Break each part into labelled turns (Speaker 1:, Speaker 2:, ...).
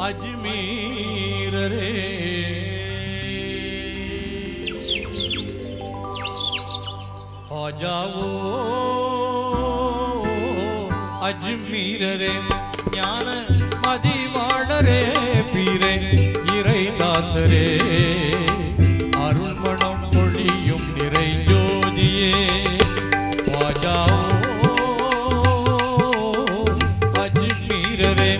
Speaker 1: அஜ்மீரரே. ஹாஜாவோ அஜ்மீரரே ஞான மதிவாளரே பீரே இறைதாசரே. அருள்மணம் பொழியும் நிறை ஜோதியே. ராஜாவோ அஜ்மீரரே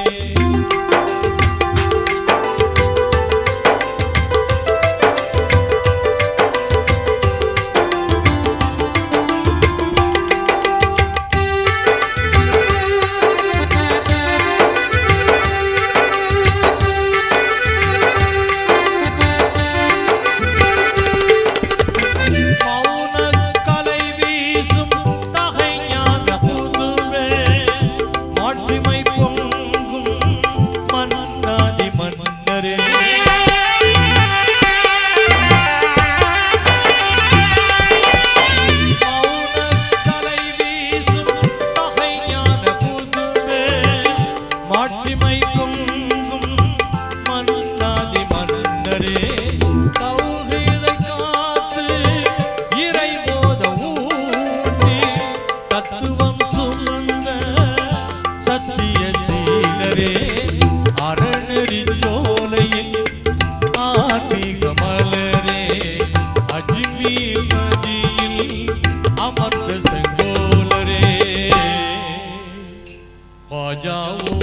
Speaker 1: சத்திய சீலரே அரணறி சோலையில் ஆதி கமலரே அஜ்மீ மதியில் அமர்ந்த செங்கோலரே பாஜாவோ